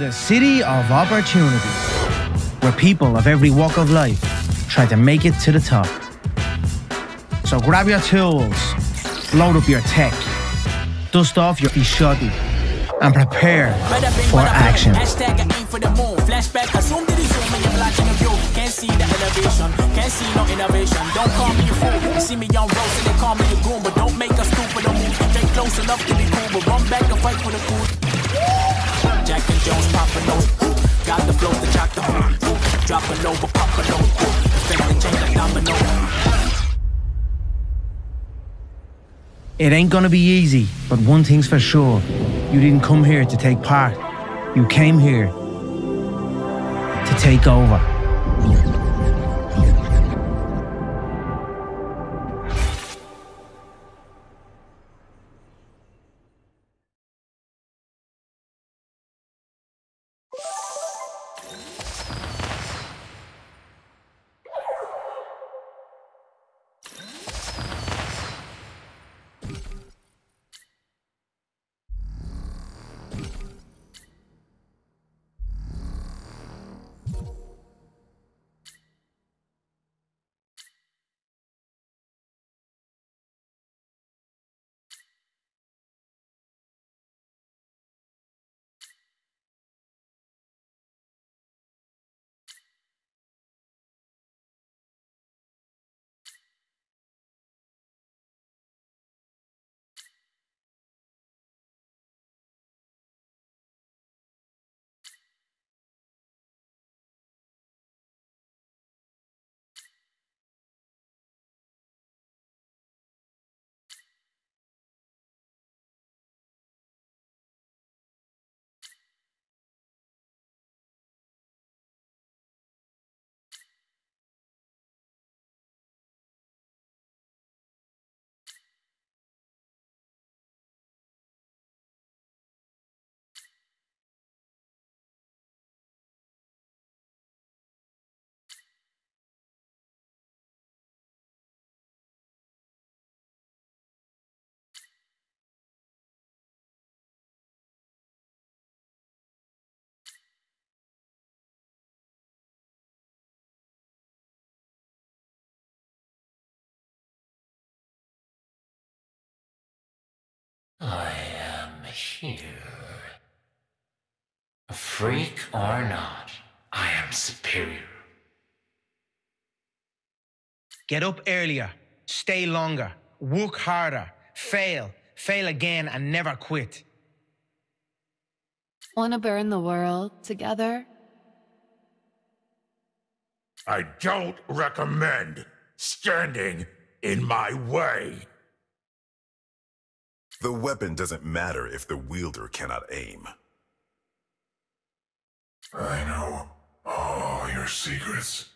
the city of opportunity, where people of every walk of life try to make it to the top. So grab your tools, load up your tech, dust off your shoddy, and prepare for action. Can't see the elevation, can't see no innovation. Don't call me a fool. See me on roads and they call me a goon, but don't make us stupid move. To be cool, but run back and fight for the. Jack and Jones popping those. Got the flow to the hood. Drop a low, but pop low. Defend the chain like domino. It ain't gonna be easy, but one thing's for sure. You didn't come here to take part. You came here to take over. Here. A freak or not, I am superior. Get up earlier, stay longer, work harder, fail, fail again, and never quit. Want to burn the world together? I don't recommend standing in my way. The weapon doesn't matter if the wielder cannot aim. I know all your secrets.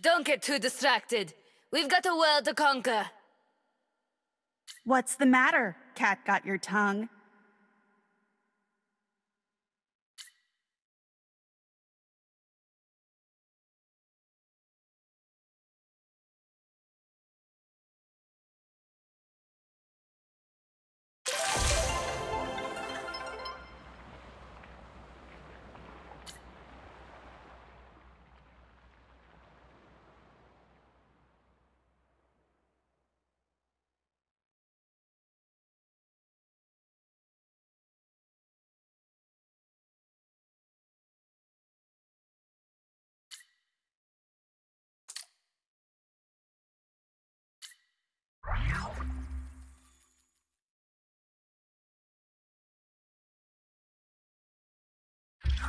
Don't get too distracted. We've got a world to conquer. What's the matter? Cat got your tongue.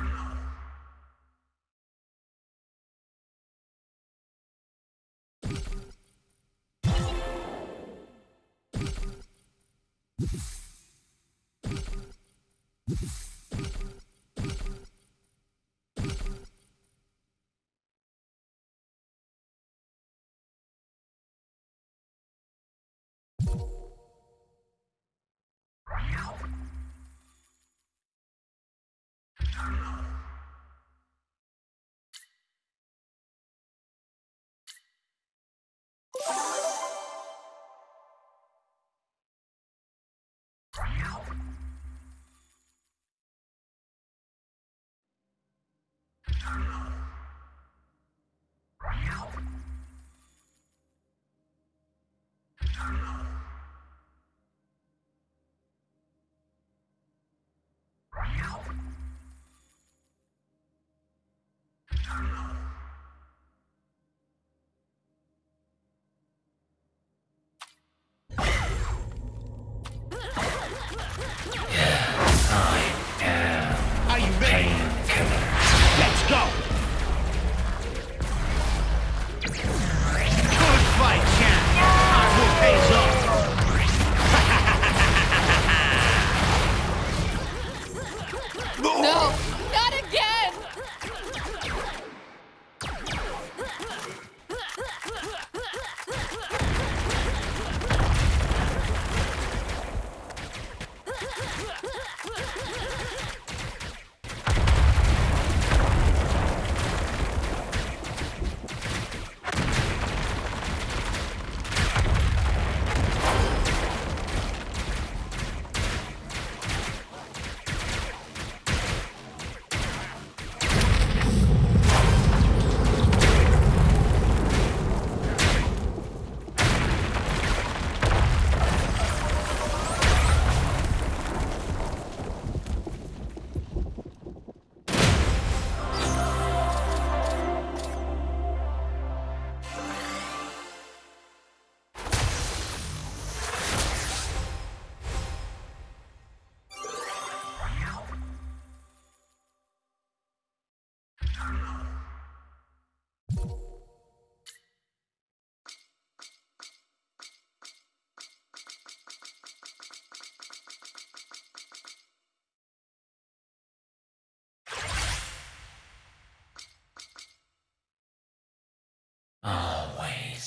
you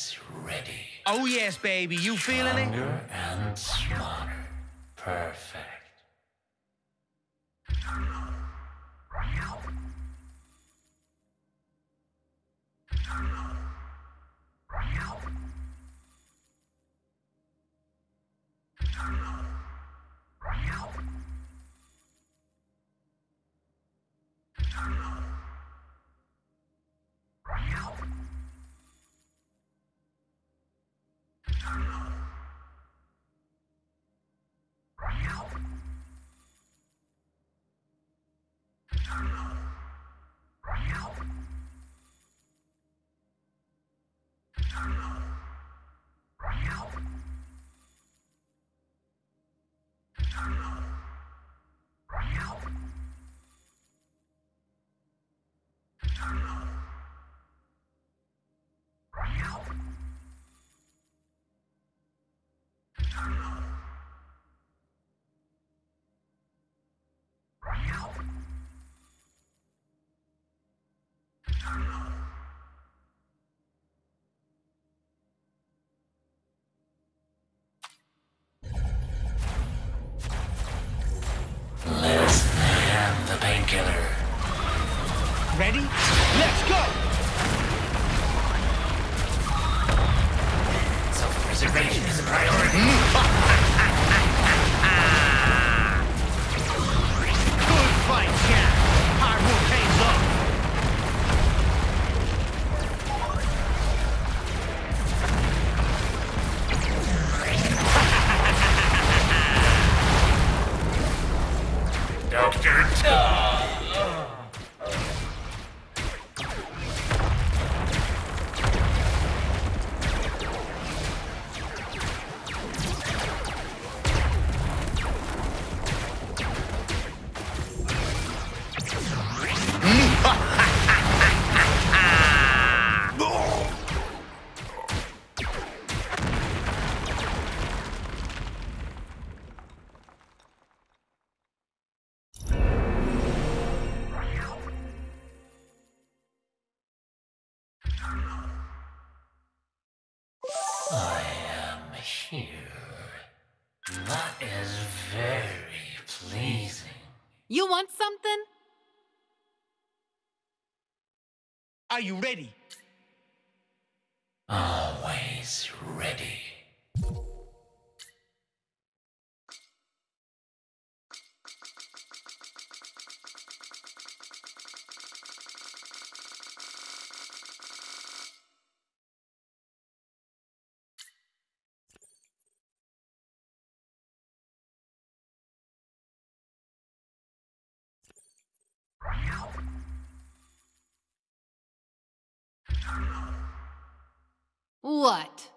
is ready. Oh, yes, baby. You feeling Longer it? and smarter. Perfect. Let's go! Self-preservation is a priority. Hmm. Good fight, Jack. Am. That is very pleasing. You want something? Are you ready? Always ready. What?